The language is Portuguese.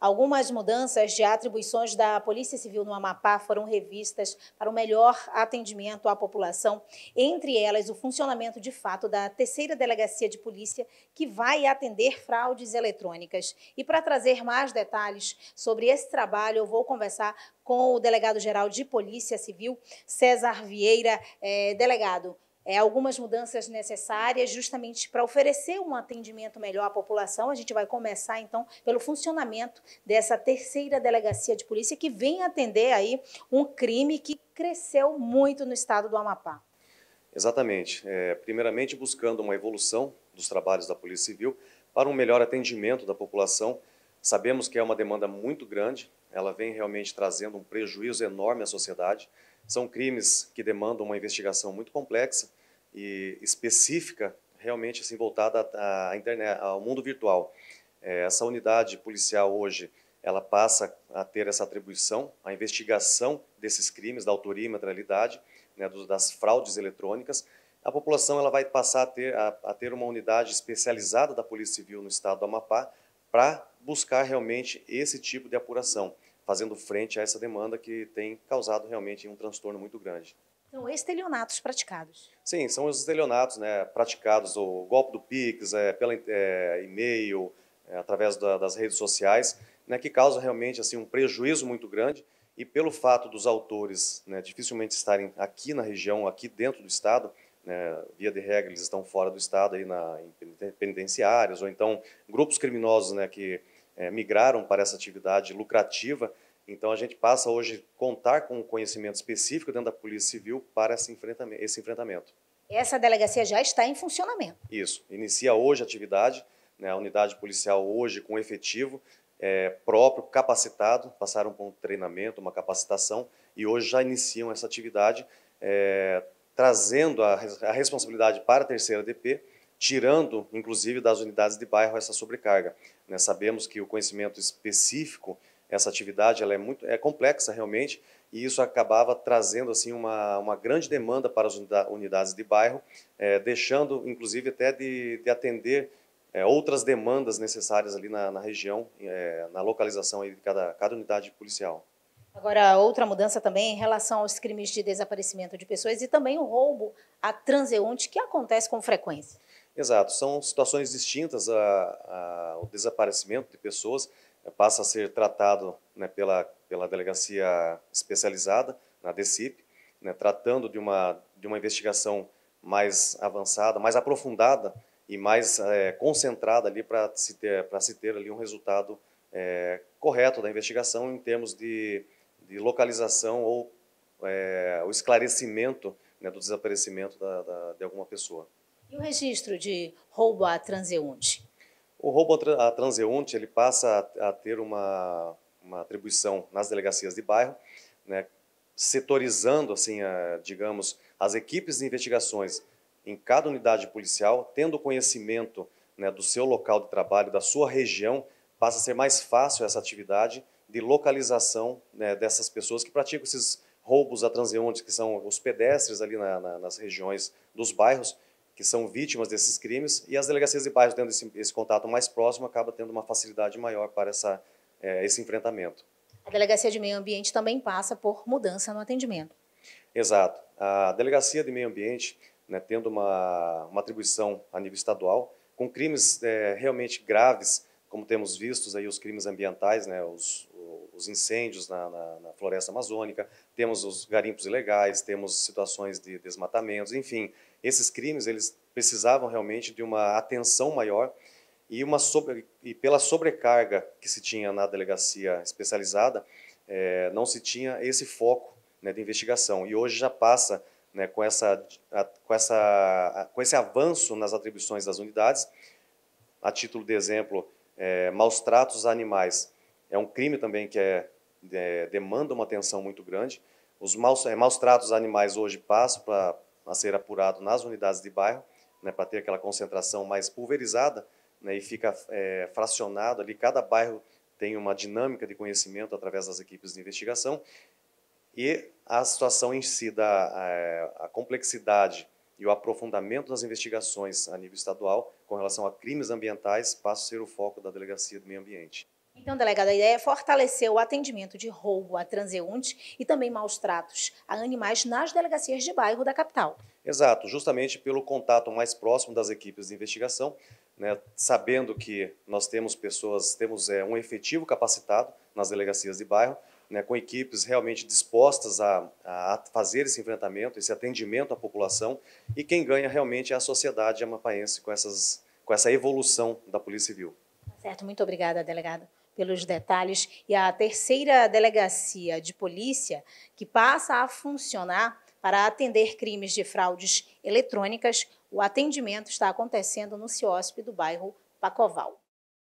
Algumas mudanças de atribuições da Polícia Civil no Amapá foram revistas para o melhor atendimento à população, entre elas o funcionamento de fato da terceira delegacia de polícia, que vai atender fraudes eletrônicas. E para trazer mais detalhes sobre esse trabalho, eu vou conversar com o delegado-geral de Polícia Civil, César Vieira. É, delegado, é, algumas mudanças necessárias justamente para oferecer um atendimento melhor à população. A gente vai começar, então, pelo funcionamento dessa terceira delegacia de polícia que vem atender aí um crime que cresceu muito no estado do Amapá. Exatamente. É, primeiramente, buscando uma evolução dos trabalhos da Polícia Civil para um melhor atendimento da população. Sabemos que é uma demanda muito grande, ela vem realmente trazendo um prejuízo enorme à sociedade. São crimes que demandam uma investigação muito complexa e específica, realmente assim voltada à internet, ao mundo virtual. É, essa unidade policial hoje, ela passa a ter essa atribuição, a investigação desses crimes, da autoria e materialidade, né, das fraudes eletrônicas. A população ela vai passar a ter, a, a ter uma unidade especializada da Polícia Civil no estado do Amapá para buscar realmente esse tipo de apuração, fazendo frente a essa demanda que tem causado realmente um transtorno muito grande. São estelionatos praticados. Sim, são os estelionatos né, praticados, o golpe do Pix, é, pelo é, e-mail, é, através da, das redes sociais, né, que causa realmente assim, um prejuízo muito grande. E pelo fato dos autores né, dificilmente estarem aqui na região, aqui dentro do Estado, né, via de regra eles estão fora do Estado, aí na, em penitenciárias, ou então grupos criminosos né, que é, migraram para essa atividade lucrativa, então, a gente passa hoje a contar com um conhecimento específico dentro da Polícia Civil para esse enfrentamento. Esse enfrentamento. Essa delegacia já está em funcionamento. Isso. Inicia hoje a atividade, né, a unidade policial hoje com efetivo é, próprio, capacitado, passaram por um treinamento, uma capacitação, e hoje já iniciam essa atividade, é, trazendo a, a responsabilidade para a terceira DP, tirando, inclusive, das unidades de bairro essa sobrecarga. Né, sabemos que o conhecimento específico essa atividade ela é muito é complexa realmente e isso acabava trazendo assim uma, uma grande demanda para as unidades de bairro, é, deixando inclusive até de, de atender é, outras demandas necessárias ali na, na região, é, na localização de cada, cada unidade policial. Agora, outra mudança também em relação aos crimes de desaparecimento de pessoas e também o roubo a transeunte, que acontece com frequência. Exato, são situações distintas ao desaparecimento de pessoas, passa a ser tratado né, pela, pela delegacia especializada, na DECIP, né, tratando de uma, de uma investigação mais avançada, mais aprofundada e mais é, concentrada ali para se ter para se ter ali um resultado é, correto da investigação em termos de, de localização ou é, o esclarecimento né, do desaparecimento da, da, de alguma pessoa. E o registro de roubo a transeunte? O roubo a transeunte ele passa a, ter uma, uma atribuição nas delegacias de bairro, né, setorizando, assim, a, digamos, as equipes de investigações em cada unidade policial, tendo conhecimento né, do seu local de trabalho, da sua região, passa a ser mais fácil essa atividade de localização né, dessas pessoas que praticam esses roubos a transeuntes, que são os pedestres ali na, na, nas regiões dos bairros, que são vítimas desses crimes, e as delegacias de bairros, tendo esse, esse contato mais próximo, acaba tendo uma facilidade maior para essa, é, esse enfrentamento. A Delegacia de Meio Ambiente também passa por mudança no atendimento. Exato. A Delegacia de Meio Ambiente, né, tendo uma, uma atribuição a nível estadual, com crimes é, realmente graves, como temos vistos aí os crimes ambientais, né, os, os incêndios na, na, na, floresta amazônica, temos os garimpos ilegais, temos situações de desmatamentos, enfim, esses crimes eles precisavam realmente de uma atenção maior e, uma sobre, e pela sobrecarga que se tinha na delegacia especializada, é, não se tinha esse foco né, de investigação. E hoje já passa né, com, essa, a, com, essa, a, com esse avanço nas atribuições das unidades. A título de exemplo, é, maus tratos a animais. É um crime também que é, é demanda uma atenção muito grande. Os maus, é, maus tratos animais hoje passam para ser apurado nas unidades de bairro, né, para ter aquela concentração mais pulverizada né, e fica é, fracionado ali. Cada bairro tem uma dinâmica de conhecimento através das equipes de investigação e a situação em si, da, a, a complexidade e o aprofundamento das investigações a nível estadual com relação a crimes ambientais passa a ser o foco da Delegacia do Meio Ambiente. Então, delegado, a ideia é fortalecer o atendimento de roubo a transeuntes e também maus tratos a animais nas delegacias de bairro da capital. Exato, justamente pelo contato mais próximo das equipes de investigação, né, sabendo que nós temos pessoas, temos é, um efetivo capacitado nas delegacias de bairro, né, com equipes realmente dispostas a, a, fazer esse enfrentamento, esse atendimento à população, e quem ganha realmente é a sociedade amapaense com, essas, com essa evolução da Polícia Civil. Certo, muito obrigada, delegado, pelos detalhes. E a terceira delegacia de polícia que passa a funcionar para atender crimes de fraudes eletrônicas, o atendimento está acontecendo no CIOSP do bairro Pacoval.